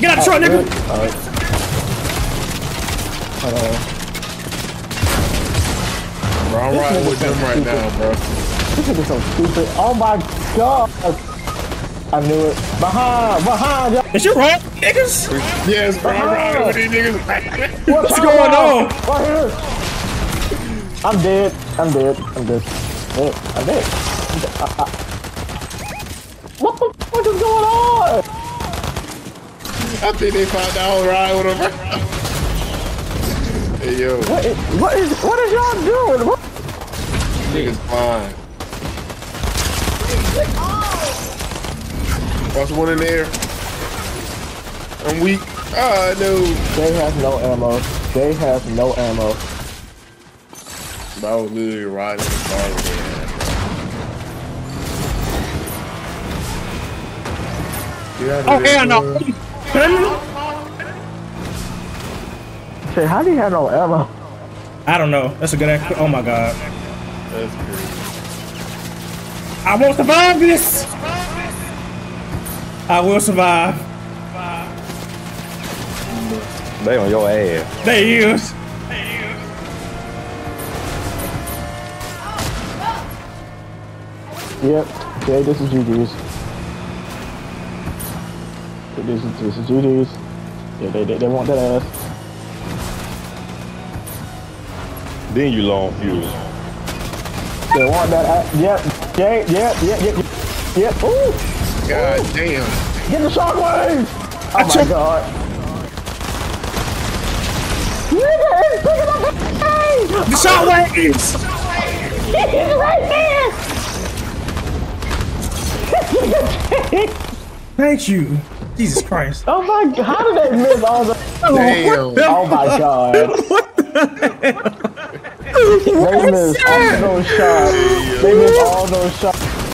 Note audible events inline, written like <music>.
Get out of the truck, nigga. Alright. Hold on. Bro, I'm riding with them right now, bro. This nigga so stupid. Oh my god. I knew it. Behind, behind, y'all. Is you wrong, niggas? Yes, bro, I'm riding with these niggas. What's going on? Right here. I'm dead. I'm dead. I'm dead. Dead. I'm dead. I'm dead. I, I. What the fuck is going on? I think they found out I was riding with them. hey, yo, What is, what is, what is y'all doing? What? niggas fine. Watch one in there. I'm weak. Ah, no. They have no ammo. They have no ammo. But I was literally riding the car with their ass, bro. Get out of Oh, there, hell no. Bro. Say, how do you have no ammo? I don't know. That's a good act. Oh my god. That's crazy. I won't survive this. I will survive. They on your ass. They use. Yep. Okay, this is GG's. Okay, This is this is GG's. Yeah, they, they they want that ass. Then you long fuse. They want that ass. Yep. Yep. Yep. Yep. Yep. Yep. Ooh. God damn. Get the shockwave! Oh my god. Nigga, it's picking up the thing! The shot. He's right there! <laughs> Thank you. Jesus Christ. Oh my god, how did they miss all the... Damn. <laughs> Oh my god. They missed all those shots. They missed all those shots.